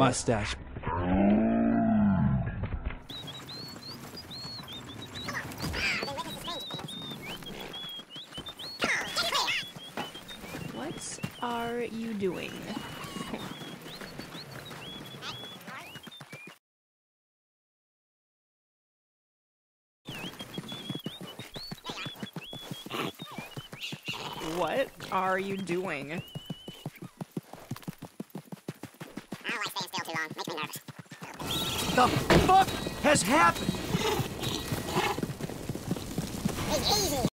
mustache. What are you doing? What are you doing? Makes me nervous. The fuck has happened? Easy.